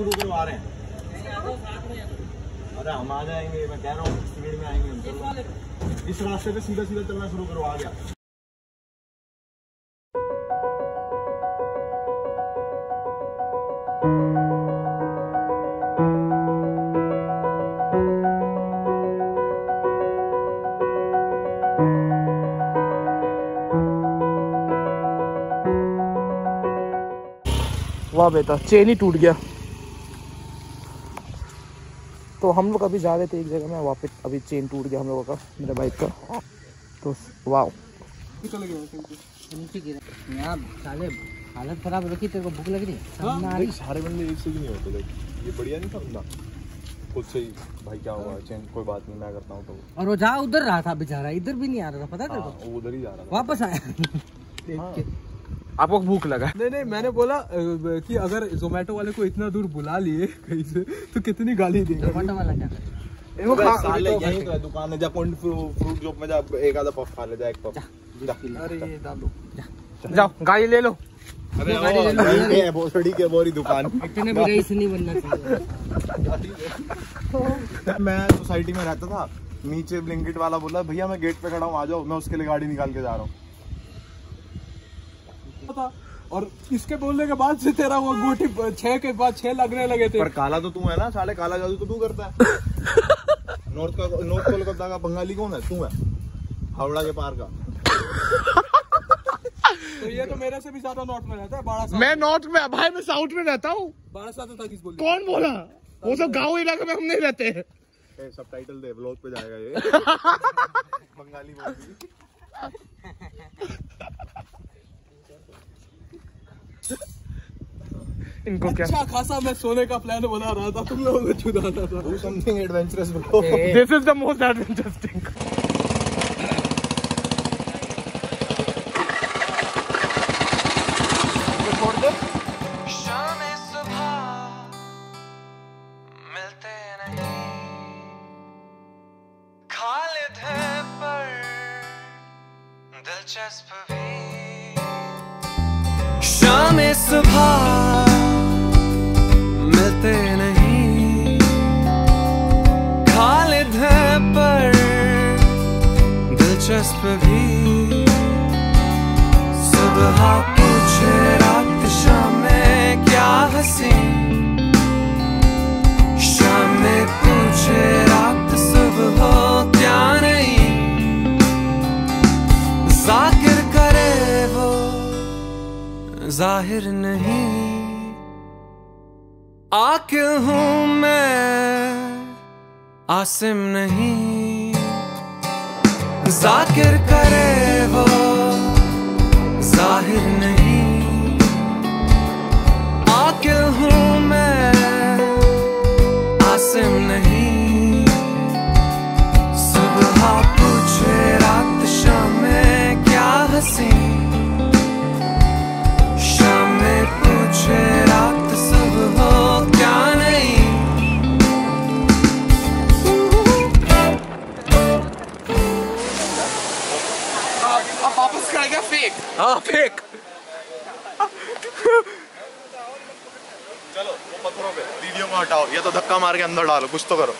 अरे हम आ जाएँगे, मैं कह रहा हूँ स्पीड में आएँगे इस रास्ते पे सीधा सीधा चलना शुरू करो, आ गया। वाह बेटा चेन ही टूट गया। तो हम लोग अभी जा रहे थे एक जगह में वापस अभी चेन टूट गया हम लोगों का मेरे बाइक का। तो वाह हालत खराब रखी तेरे को भूख लग रही आ रही सारे बंदे एक से भी नहीं होते ये बढ़िया नहीं था बंदा? खुद से ही भाई क्या हुआ चेंज कोई बात नहीं मैं करता हूँ तो। और वो जहाँ उधर रहा था बेचारा इधर भी नहीं आ रहा था पता है तेरे हाँ, को? वो उधर ही जा रहा था। वापस आया। देख के। आपको भूख लगा। नहीं नहीं मैंने बोला कि अगर जोमेटो वाले को इतना दूर बुला लिए कहीं से तो कितनी गाली देगा? टमाटर वाला क्या? अबे खा साले यहीं तो है दुकान है जा फ्रूट शॉप में जा एक आधा पफ खा ले जा एक पफ अरे ये डालो जाओ गाड़ी ले लो। अरे वो ये है भोसड़ी के बोरी दुकान। इतने नहीं बनना चाहिए। मैं सोसाइटी में रहता था नीचे ब्लिंकिट वाला बोला भैया मैं गेट पे खड़ा हूँ आ जाओ मैं उसके लिए गाड़ी निकाल के जा रहा हूँ। और इसके बोलने के बाद से तेरा वो गोटी छह के बाद छह लगने लगे थे। पर काला तो तू है ना? साले काला जादू तो तू करता है। नॉर्थ का नॉर्थ कोलकाता का बंगाली कौन है? तू है। हावड़ा के पार का। तो ये तो मेरे से भी ज़्यादा नॉर्थ में रहता है बारह साल। मैं नॉर्थ में भाई मैं साउथ में रहता हूँ। बारह साल तक किस बोल? कौन बोला? वो सब गाँव इलाके में हम नहीं रहते सब टाइटल दे ब्लॉग पे जाएगा ये। बंगाली बोल इनको क्या? अच्छा खासा मैं सोने का प्लान बना रहा था तुम लोगों को छुड़ाना था। Do something adventurous bro this is the most adventurous शाम सुबह मिलते सुबह मिलते नहीं। खालिद है पर दिलचस्प भी। सुबह पूछे रात शाम में क्या हँसी। ज़ाहिर नहीं। आकिल हूँ मैं, आसिम नहीं। जाकिर करे वो, ज़ाहिर नहीं। आकिल हूँ मैं, आसिम नहीं। वापस कर गया फेक हाँ फेक चलो वो पत्थरों पे वीडियो को हटाओ। या तो धक्का मार के अंदर डालो कुछ तो करो।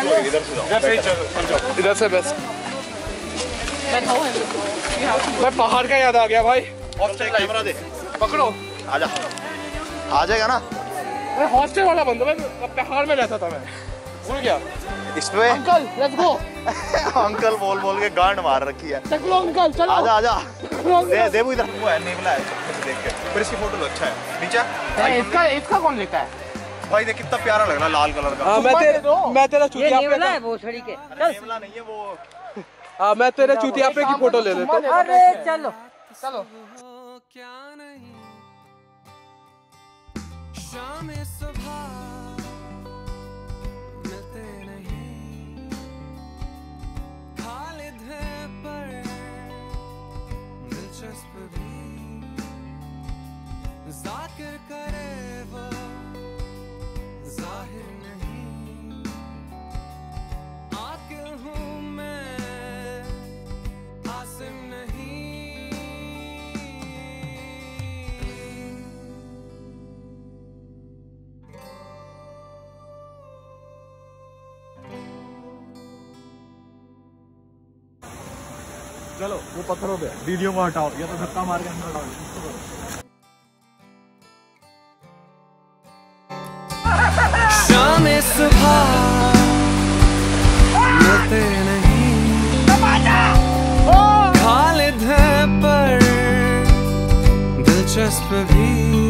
इधर से जाओ इधर से बेस्ट मैं पहाड़ का याद आ गया भाई हॉस्टल कैमरा दे पकड़ो आजा आ जाएगा ना मैं हॉस्टल वाला बंदा मैं पहाड़ में रहता था मैं भूल गया इस पे अंकल लेट्स गो अंकल बोल बोल के गांड मार रखी है। चलो अंकल चलो। आजा आजा। दे दे वो इधर। वो है नेवला है। देख के। फिर इसकी फ़ोटो लो अच्छा है। नीचे इसका इसका कौन लेता है? भाई देख कितना प्यारा लग रहा है लाल कलर का। हाँ मैं तेरे मैं तेरा चुतिया नहीं है वो छड़ी के। नहीं है वो हाँ मैं तेरे चूतिया पे की फ़ोटो ले लेता। हूँ अरे चलो। चलो। क्या नहीं शाम सुबह मिलते नहीं। है पर दिलचस्प भी। जाकिर करे चलो वो पत्थरों पे। वीडियो को हटाओ या तो धक्का मार के अंदर हटाओ शाम सुबह नहीं। खालिद है। पर दिलचस्प भी।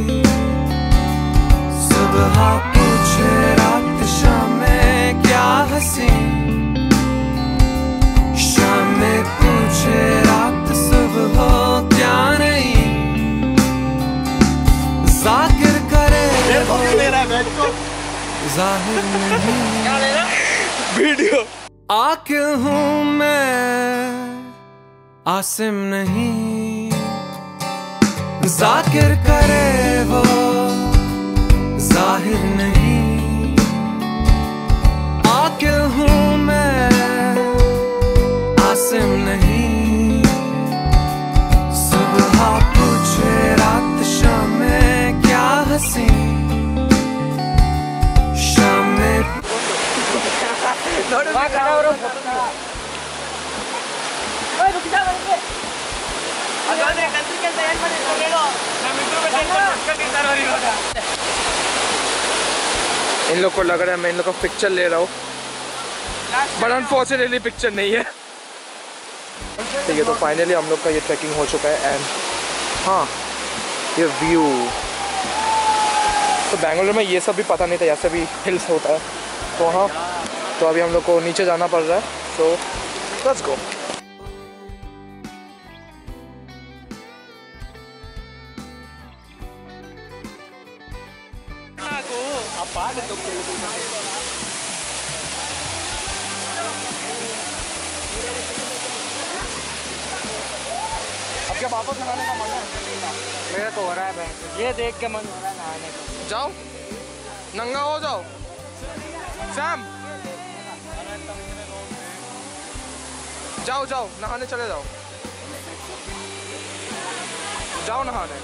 ज़ाहिर नहीं। वीडियो। आकिल हूँ मैं आसिम नहीं। जाकिर करे वो इन लोग को लग रहा है मैं इन लोग का पिक्चर ले रहा हूँ। बट अनफॉर्चुनेटली पिक्चर नहीं है। ठीक है तो फाइनली हम लोग का ये ट्रैकिंग हो चुका है एंड हाँ ये व्यू तो बेंगलोर में ये सब भी पता नहीं था ऐसा भी हिल्स होता है। तो हाँ तो अभी हम लोग को नीचे जाना पड़ रहा है। सो लेट्स गो क्या वापस का मन है? मेरा तो हो रहा है ये देख के मन हो रहा है नहाने का। जाओ। नंगा हो जाओ। सैम। जाओ जाओ नहाने चले जाओ। जाओ नहाने।